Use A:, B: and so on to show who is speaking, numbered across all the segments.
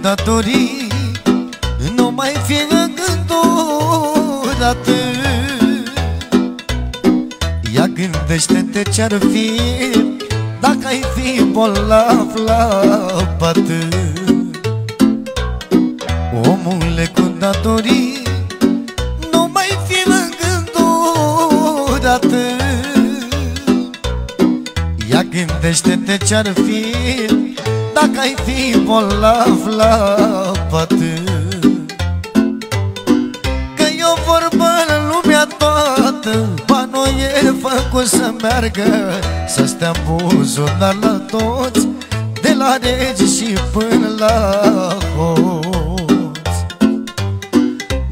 A: datorii Nu mai fi îngândurat Ia gândește-te ce-ar fi Dacă ai fi bolnav la pat Omule cu datorii Nu mai fi îngândurat Ia gândește-te ce-ar fi Dacă ai fi bolnav la pat Că e o vorbă în lumea toată Banul e făcut să meargă Să stea buzunar la toți De la regi și până la hoți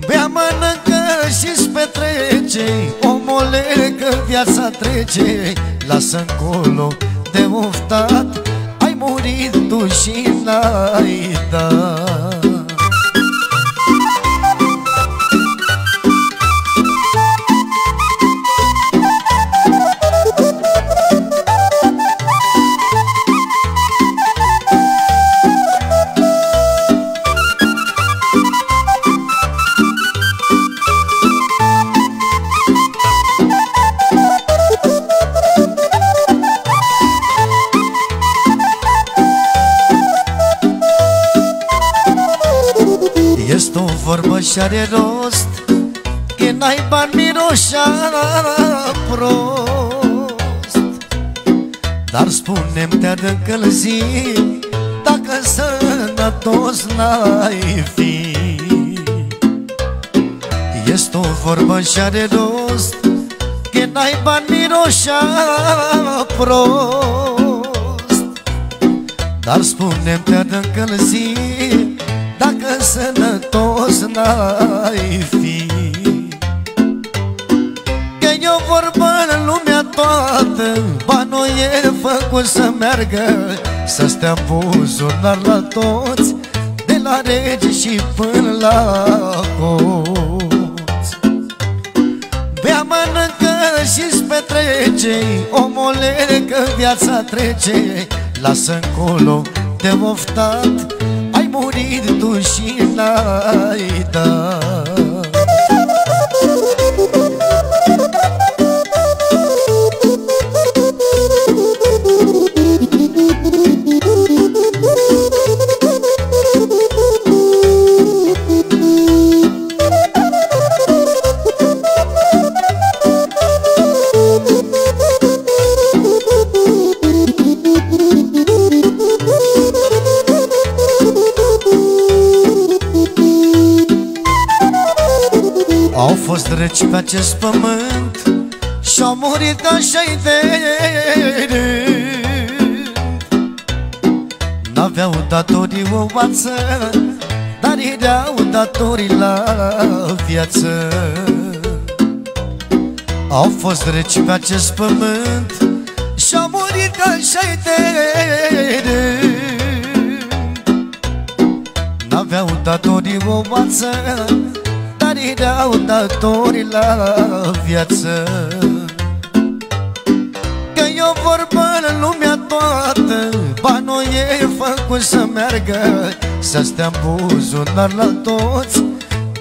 A: Bea, mănâncă și-ți petrece Omule că viața trece Lasă încolo de oftat Ai murit Este o vorbă și are rost Că n-ai bani miroșa prost. Dar spune-mi te-ar încălzi Dacă sănătos n-ai fi. Este o vorbă și are rost Că n-ai bani miroșa prost. Dar spune-mi te-ar încălzi dacă sănătos n-ai fi. Că e o vorbă în lumea toată Banul e făcut să meargă Să stea buzunar la toți De la rege și până la hoți Bea, mănâncă și-ți petrece Omule că viața trece Lasă încolo de oftat ai murit tu și n-ai dat fost reci pe acest pământ Și-au murit așa-i de rând. N-aveau datorii o oață Dar erau datorii la viață. Au fost reci pe acest pământ Și-au murit așa-i de rând. N-aveau datorii o oață dar erau datori la viață? Că e o vorbă în lumea toată Banul e făcut să meargă Să stea buzunar la toți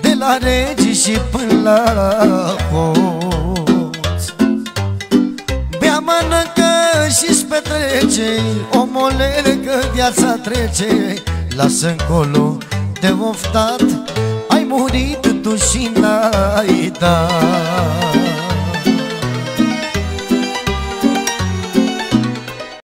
A: De la regi și până la hoți. Bea, mănâncă și-ți petrece Omule că viața trece Lasă încolo de oftat Ai murit tu și n-ai dat